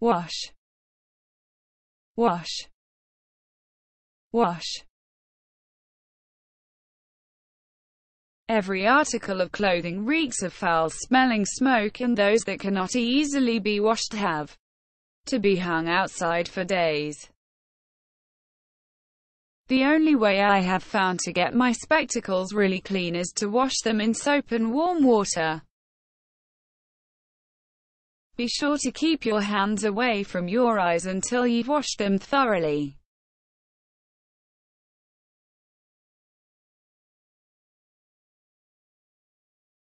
wash, wash, wash. Every article of clothing reeks of foul-smelling smoke and those that cannot easily be washed have to be hung outside for days. The only way I have found to get my spectacles really clean is to wash them in soap and warm water. Be sure to keep your hands away from your eyes until you've washed them thoroughly.